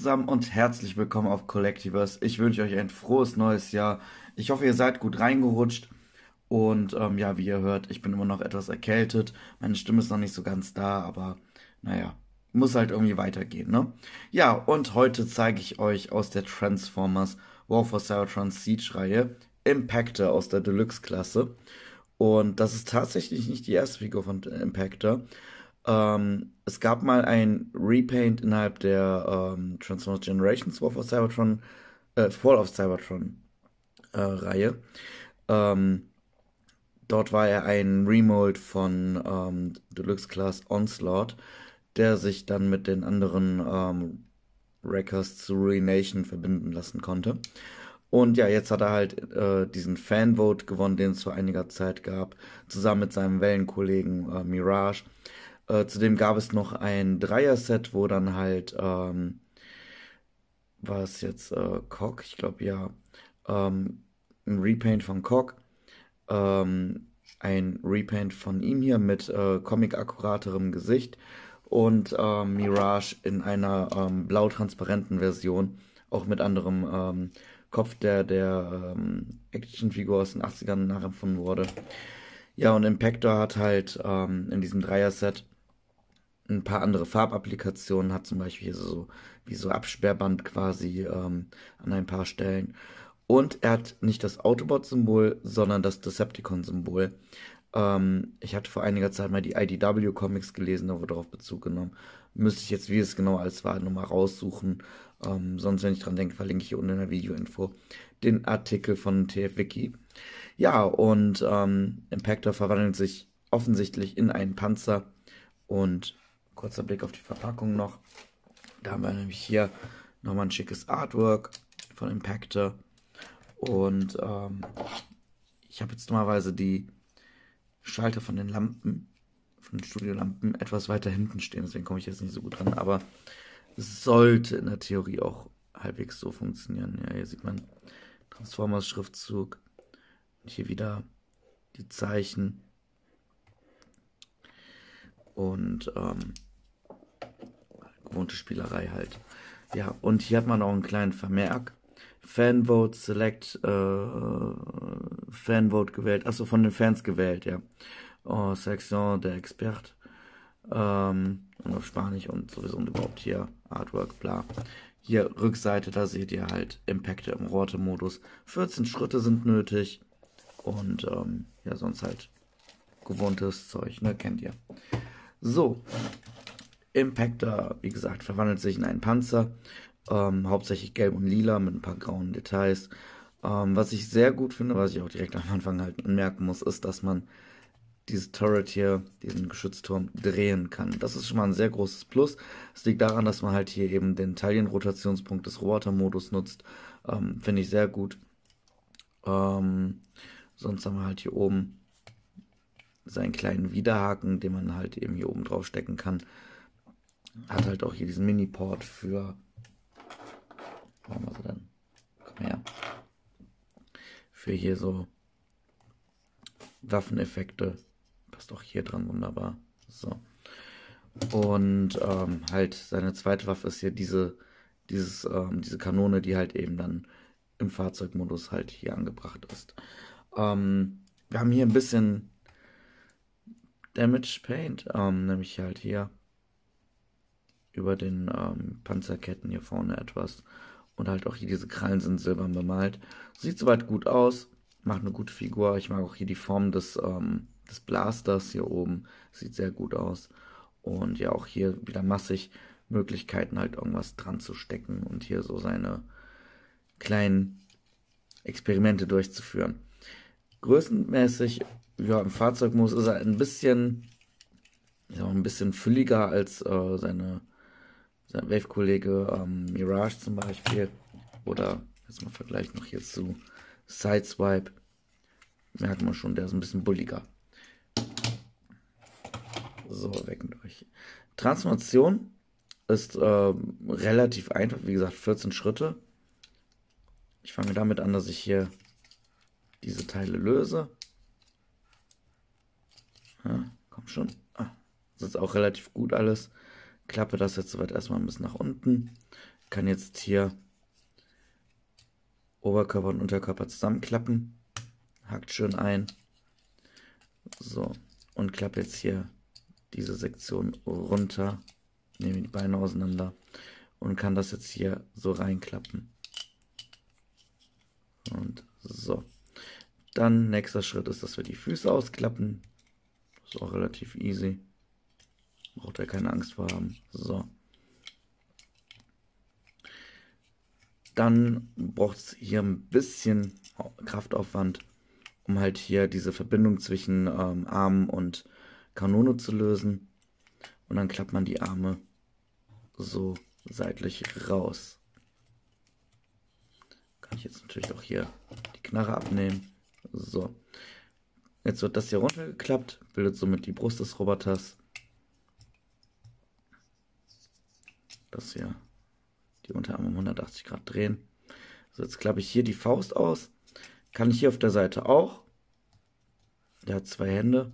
Zusammen und herzlich willkommen auf Collectivers. Ich wünsche euch ein frohes neues Jahr. Ich hoffe, ihr seid gut reingerutscht. Und ähm, ja, wie ihr hört, ich bin immer noch etwas erkältet. Meine Stimme ist noch nicht so ganz da, aber naja, muss halt irgendwie weitergehen, ne? Ja, und heute zeige ich euch aus der Transformers War for Cybertron Siege Reihe Impactor aus der Deluxe-Klasse. Und das ist tatsächlich nicht die erste Figur von Impactor. Ähm, es gab mal ein Repaint innerhalb der ähm, Transformers Generations War for Cybertron, äh, Fall of Cybertron äh, Reihe. Ähm, dort war er ein Remold von ähm, Deluxe Class Onslaught, der sich dann mit den anderen ähm, Wreckers zu Ruination verbinden lassen konnte. Und ja, jetzt hat er halt äh, diesen Fanvote gewonnen, den es vor einiger Zeit gab, zusammen mit seinem Wellenkollegen äh, Mirage. Äh, zudem gab es noch ein Dreier-Set, wo dann halt, ähm, war es jetzt äh, Cock, ich glaube ja, ähm, ein Repaint von Cock, ähm, ein Repaint von ihm hier mit äh, comic-akkuraterem Gesicht und äh, Mirage in einer ähm, blau-transparenten Version, auch mit anderem ähm, Kopf, der der ähm, Actionfigur aus den 80ern nachempfunden wurde. Ja, und Impactor hat halt ähm, in diesem Dreier-Set ein paar andere Farbapplikationen, hat zum Beispiel hier so wie so Absperrband quasi ähm, an ein paar Stellen. Und er hat nicht das Autobot-Symbol, sondern das Decepticon-Symbol. Ähm, ich hatte vor einiger Zeit mal die IDW-Comics gelesen, da wurde darauf Bezug genommen. Müsste ich jetzt, wie es genau alles war, nochmal raussuchen. Ähm, sonst, wenn ich dran denke, verlinke ich hier unten in der Videoinfo den Artikel von TF-Wiki. Ja, und ähm, Impactor verwandelt sich offensichtlich in einen Panzer und Kurzer Blick auf die Verpackung noch. Da haben wir nämlich hier nochmal ein schickes Artwork von Impactor. Und ähm, ich habe jetzt normalerweise die Schalter von den Lampen, von den Studiolampen, etwas weiter hinten stehen. Deswegen komme ich jetzt nicht so gut dran. Aber es sollte in der Theorie auch halbwegs so funktionieren. Ja, hier sieht man Transformers-Schriftzug. Und hier wieder die Zeichen. Und ähm, gewohnte Spielerei halt. Ja, und hier hat man auch einen kleinen Vermerk. Fanvote Select, äh, Fanvote gewählt, also von den Fans gewählt, ja. Oh, Section der Expert. Ähm, und auf Spanisch und sowieso und überhaupt hier Artwork, bla. Hier Rückseite, da seht ihr halt Impacte im Rote-Modus. 14 Schritte sind nötig. Und ähm, ja, sonst halt gewohntes Zeug, ne, kennt ihr. So, Impactor, wie gesagt, verwandelt sich in einen Panzer. Ähm, hauptsächlich gelb und lila mit ein paar grauen Details. Ähm, was ich sehr gut finde, was ich auch direkt am Anfang halt anmerken muss, ist, dass man dieses Turret hier, diesen Geschützturm, drehen kann. Das ist schon mal ein sehr großes Plus. Es liegt daran, dass man halt hier eben den Taillenrotationspunkt des Roboter-Modus nutzt. Ähm, finde ich sehr gut. Ähm, sonst haben wir halt hier oben seinen kleinen Widerhaken, den man halt eben hier oben drauf stecken kann. Hat halt auch hier diesen Mini-Port für. Wir sie denn? Komm her. Für hier so Waffeneffekte. Passt auch hier dran wunderbar. So. Und ähm, halt seine zweite Waffe ist hier diese, dieses, ähm, diese Kanone, die halt eben dann im Fahrzeugmodus halt hier angebracht ist. Ähm, wir haben hier ein bisschen Damage Paint, ähm, nämlich halt hier über den ähm, Panzerketten hier vorne etwas. Und halt auch hier diese Krallen sind silbern bemalt. Sieht soweit gut aus. Macht eine gute Figur. Ich mag auch hier die Form des, ähm, des Blasters hier oben. Sieht sehr gut aus. Und ja, auch hier wieder massig Möglichkeiten halt irgendwas dran zu stecken und hier so seine kleinen Experimente durchzuführen. Größenmäßig, ja, im Fahrzeugmodus ist er ein bisschen, ja, ein bisschen fülliger als äh, seine Wave-Kollege ähm, Mirage zum Beispiel. Oder jetzt mal Vergleich noch hier zu Sideswipe. Merkt man schon, der ist ein bisschen bulliger. So, weg mit euch. Transformation ist äh, relativ einfach, wie gesagt, 14 Schritte. Ich fange damit an, dass ich hier diese Teile löse. Ja, komm schon. Ah, das ist auch relativ gut alles klappe das jetzt soweit erstmal ein bisschen nach unten. Kann jetzt hier Oberkörper und Unterkörper zusammenklappen. Hakt schön ein. So, und klappe jetzt hier diese Sektion runter. Nehme die Beine auseinander und kann das jetzt hier so reinklappen. Und so. Dann nächster Schritt ist, dass wir die Füße ausklappen. Ist auch relativ easy. Braucht ihr keine Angst vor haben. So. Dann braucht es hier ein bisschen Kraftaufwand, um halt hier diese Verbindung zwischen ähm, Arm und Kanone zu lösen. Und dann klappt man die Arme so seitlich raus. Kann ich jetzt natürlich auch hier die Knarre abnehmen. So. Jetzt wird das hier runtergeklappt, bildet somit die Brust des Roboters. Das hier, die Unterarme um 180 Grad drehen. So, jetzt klappe ich hier die Faust aus. Kann ich hier auf der Seite auch. Der hat zwei Hände.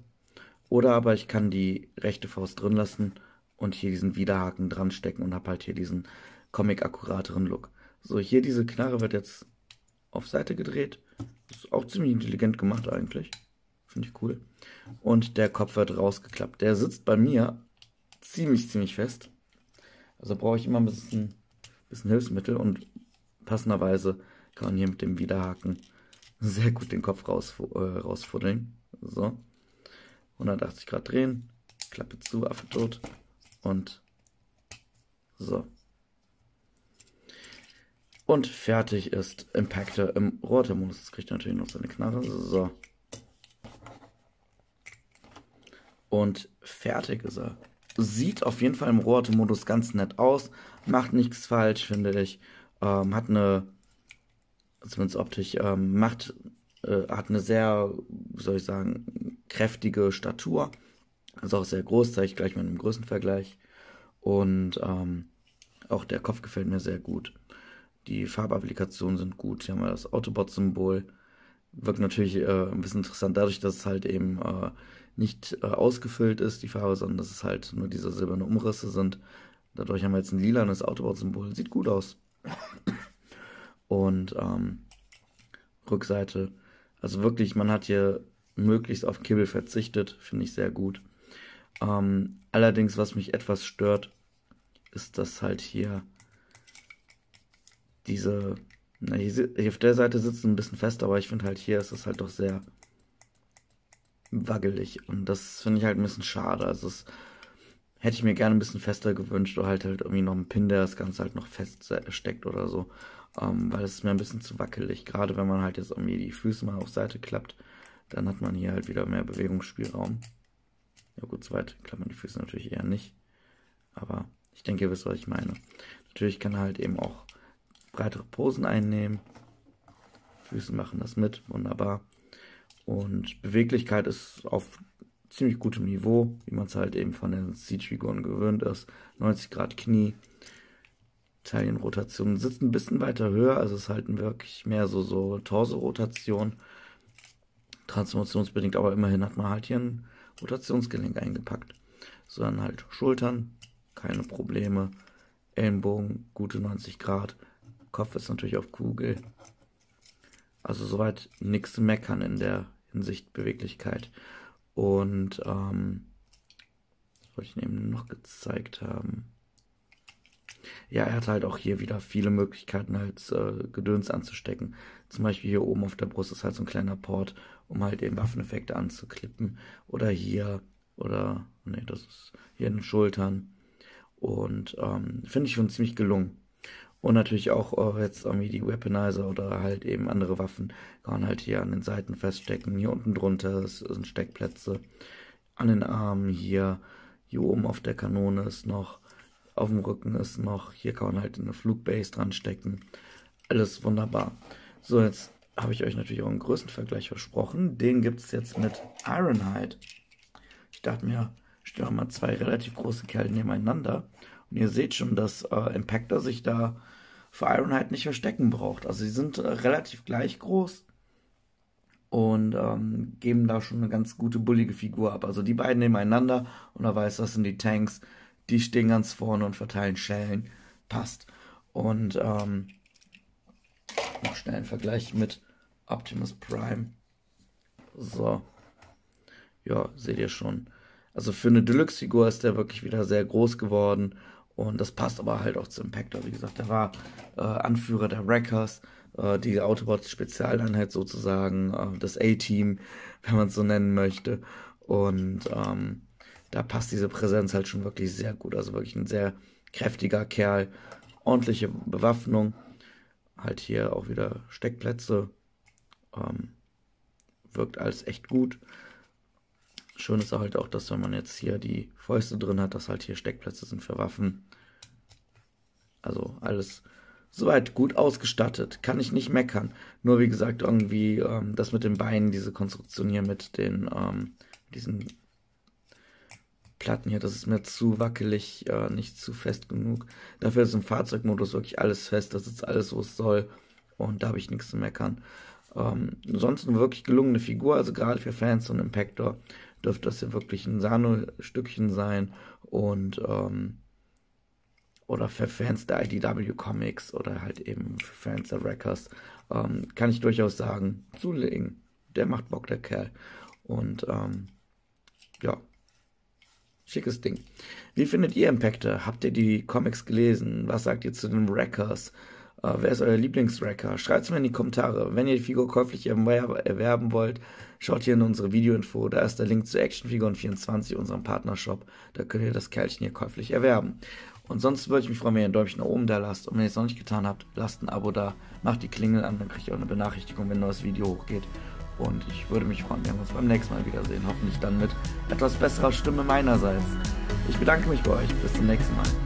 Oder aber ich kann die rechte Faust drin lassen und hier diesen Widerhaken dran stecken und habe halt hier diesen comic-akkurateren Look. So, hier diese Knarre wird jetzt auf Seite gedreht. Ist auch ziemlich intelligent gemacht eigentlich. Finde ich cool. Und der Kopf wird rausgeklappt. Der sitzt bei mir ziemlich, ziemlich fest. Also brauche ich immer ein bisschen, bisschen Hilfsmittel und passenderweise kann man hier mit dem Widerhaken sehr gut den Kopf raus, äh, rausfuddeln. So. 180 Grad drehen, Klappe zu, Affe tot und so. Und fertig ist Impactor im. Jetzt kriegt natürlich noch seine Knarre. So. Und fertig ist er. Sieht auf jeden Fall im Rotormodus ganz nett aus. Macht nichts falsch, finde ich. Ähm, hat eine, zumindest optisch, ähm, macht, äh, hat eine sehr, wie soll ich sagen, kräftige Statur. Ist auch sehr groß, zeige ich gleich mal im Größenvergleich. Und ähm, auch der Kopf gefällt mir sehr gut. Die Farbapplikationen sind gut. Hier haben wir das Autobot-Symbol. Wirkt natürlich äh, ein bisschen interessant dadurch, dass es halt eben äh, nicht äh, ausgefüllt ist, die Farbe, sondern dass es halt nur diese silbernen Umrisse sind. Dadurch haben wir jetzt ein lilanes Autobot-Symbol. Sieht gut aus. Und ähm, Rückseite. Also wirklich, man hat hier möglichst auf Kibbel verzichtet. Finde ich sehr gut. Ähm, allerdings, was mich etwas stört, ist, dass halt hier diese, na, hier, hier auf der Seite sitzt ein bisschen fest, aber ich finde halt hier ist es halt doch sehr wackelig und das finde ich halt ein bisschen schade. Also es hätte ich mir gerne ein bisschen fester gewünscht oder halt halt irgendwie noch ein Pin, der das Ganze halt noch fest steckt oder so, ähm, weil es ist mir ein bisschen zu wackelig. Gerade wenn man halt jetzt irgendwie die Füße mal auf Seite klappt, dann hat man hier halt wieder mehr Bewegungsspielraum. Ja gut, so weit klappt man die Füße natürlich eher nicht, aber ich denke, ihr wisst, was ich meine. Natürlich kann er halt eben auch breitere Posen einnehmen. Füße machen das mit, wunderbar. Und Beweglichkeit ist auf ziemlich gutem Niveau, wie man es halt eben von den Siege-Figuren gewöhnt ist. 90 Grad Knie, Taillenrotation sitzt ein bisschen weiter höher, also es ist halt wirklich mehr so, so Torso-Rotation. Transformationsbedingt, aber immerhin hat man halt hier ein Rotationsgelenk eingepackt. So dann halt Schultern, keine Probleme. Ellenbogen, gute 90 Grad. Kopf ist natürlich auf Kugel. Also soweit nichts zu meckern in der Hinsicht Beweglichkeit. Und ähm, was wollte ich eben noch gezeigt haben. Ja, er hat halt auch hier wieder viele Möglichkeiten, als äh, Gedöns anzustecken. Zum Beispiel hier oben auf der Brust ist halt so ein kleiner Port, um halt eben Waffeneffekte anzuklippen. Oder hier, oder, ne, das ist hier in den Schultern. Und ähm, finde ich schon ziemlich gelungen. Und natürlich auch äh, jetzt irgendwie die Weaponizer oder halt eben andere Waffen kann man halt hier an den Seiten feststecken. Hier unten drunter sind Steckplätze. An den Armen hier. Hier oben auf der Kanone ist noch. Auf dem Rücken ist noch. Hier kann man halt eine Flugbase dran stecken. Alles wunderbar. So, jetzt habe ich euch natürlich auch einen Größenvergleich versprochen. Den gibt es jetzt mit Ironhide. Ich dachte mir, ich stelle mal zwei relativ große Kerle nebeneinander und ihr seht schon, dass äh, Impactor sich da für Ironhide nicht verstecken braucht. Also sie sind äh, relativ gleich groß und ähm, geben da schon eine ganz gute bullige Figur ab. Also die beiden nebeneinander und da weiß, das sind die Tanks, die stehen ganz vorne und verteilen Schellen. Passt. Und ähm, noch schnell einen Vergleich mit Optimus Prime. So. Ja, seht ihr schon. Also für eine Deluxe-Figur ist der wirklich wieder sehr groß geworden. Und das passt aber halt auch zu Impactor. Wie gesagt, der war äh, Anführer der Wreckers, äh, die Autobots-Spezialeinheit sozusagen, äh, das A-Team, wenn man es so nennen möchte. Und ähm, da passt diese Präsenz halt schon wirklich sehr gut. Also wirklich ein sehr kräftiger Kerl, ordentliche Bewaffnung. Halt hier auch wieder Steckplätze. Ähm, wirkt alles echt gut. Schön ist halt auch, dass wenn man jetzt hier die Fäuste drin hat, dass halt hier Steckplätze sind für Waffen. Also alles soweit gut ausgestattet. Kann ich nicht meckern. Nur wie gesagt, irgendwie ähm, das mit den Beinen, diese Konstruktion hier mit den ähm, diesen Platten hier, das ist mir zu wackelig, äh, nicht zu fest genug. Dafür ist im Fahrzeugmodus wirklich alles fest, das ist alles, wo es soll. Und da habe ich nichts zu meckern. Ähm, sonst eine wirklich gelungene Figur, also gerade für Fans von Impactor dürfte das ja wirklich ein Sahne-Stückchen sein. Und ähm, oder für Fans der IDW Comics oder halt eben für Fans der Wreckers, ähm, kann ich durchaus sagen, zulegen. Der macht Bock, der Kerl. Und ähm, ja, schickes Ding. Wie findet ihr Impactor? Habt ihr die Comics gelesen? Was sagt ihr zu den Wreckers? Äh, wer ist euer Lieblingswrecker? Schreibt es mir in die Kommentare. Wenn ihr die Figur käuflich erwerben wollt, schaut hier in unsere Videoinfo. Da ist der Link zu Actionfiguren24, unserem Partnershop. Da könnt ihr das Kerlchen hier käuflich erwerben. Und sonst würde ich mich freuen, wenn ihr ein Däumchen nach oben da lasst. Und wenn ihr es noch nicht getan habt, lasst ein Abo da, macht die Klingel an, dann kriegt ihr auch eine Benachrichtigung, wenn ein neues Video hochgeht. Und ich würde mich freuen, wenn wir uns beim nächsten Mal wiedersehen. Hoffentlich dann mit etwas besserer Stimme meinerseits. Ich bedanke mich bei euch. Bis zum nächsten Mal.